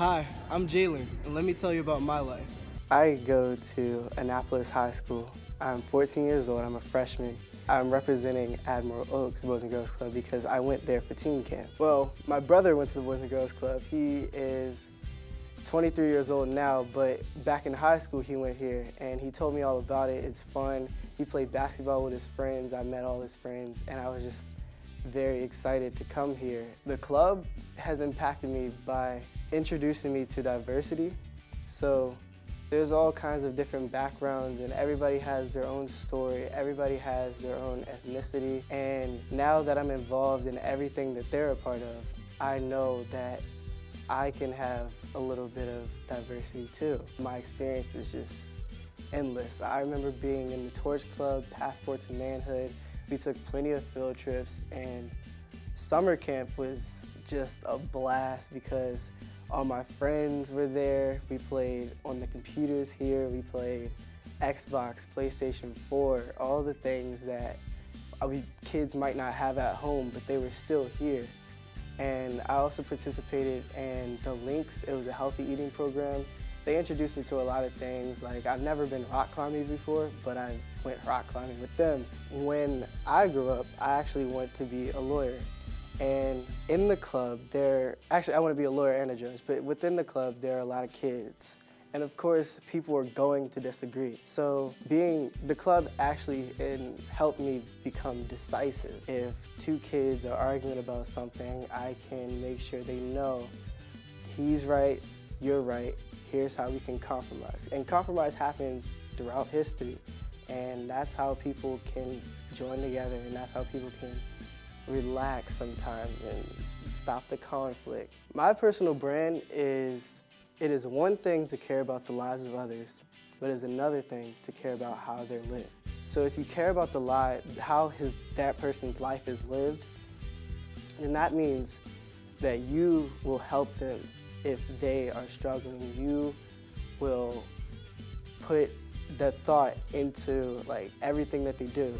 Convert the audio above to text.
Hi, I'm Jalen, and let me tell you about my life. I go to Annapolis High School. I'm 14 years old, I'm a freshman. I'm representing Admiral Oaks Boys and Girls Club because I went there for teen camp. Well, my brother went to the Boys and Girls Club. He is 23 years old now, but back in high school he went here and he told me all about it. It's fun. He played basketball with his friends. I met all his friends and I was just very excited to come here. The club has impacted me by introducing me to diversity. So there's all kinds of different backgrounds and everybody has their own story, everybody has their own ethnicity. And now that I'm involved in everything that they're a part of, I know that I can have a little bit of diversity too. My experience is just endless. I remember being in the Torch Club, Passport to Manhood. We took plenty of field trips and summer camp was just a blast because all my friends were there. We played on the computers here. We played Xbox, PlayStation 4, all the things that we kids might not have at home, but they were still here. And I also participated in the Links. It was a healthy eating program. They introduced me to a lot of things. Like I've never been rock climbing before, but I went rock climbing with them. When I grew up, I actually wanted to be a lawyer. And in the club, there, actually I want to be a lawyer and a judge, but within the club, there are a lot of kids. And of course, people are going to disagree. So being, the club actually helped me become decisive. If two kids are arguing about something, I can make sure they know he's right, you're right, here's how we can compromise. And compromise happens throughout history. And that's how people can join together and that's how people can relax sometimes and stop the conflict. My personal brand is, it is one thing to care about the lives of others, but it's another thing to care about how they're lived. So if you care about the life, how his, that person's life is lived, then that means that you will help them if they are struggling. You will put the thought into like everything that they do.